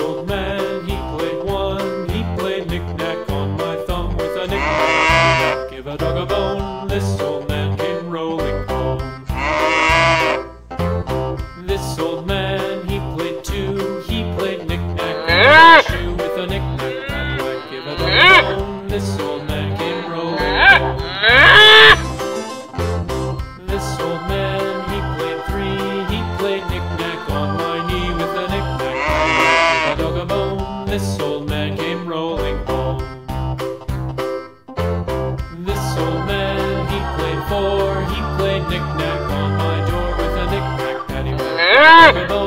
old man. This old man came rolling home. This old man, he played four. He played knick-knack on my door with a knick-knack paddywhack.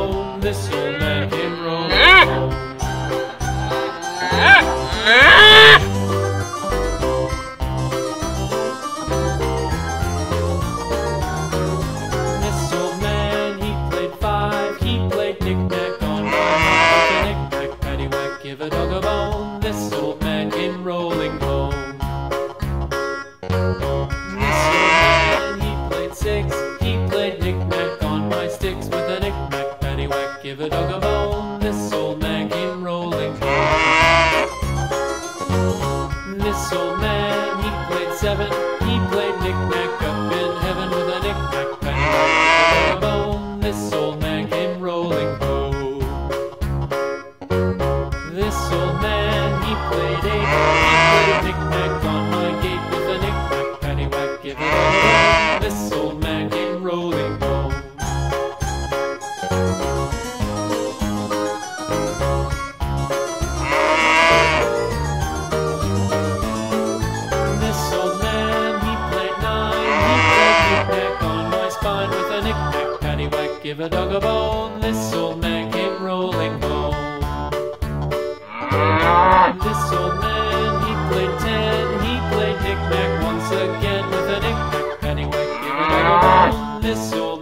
This old man, he played seven. He played up in heaven with a. This old man rolling. This old man, he played eight. He played knick-knack Give a dog a bone. This old man came rolling home. This old man, he played ten. He played knick-knack once again with a knick-knack paddywhack. Give a dog a bone. This old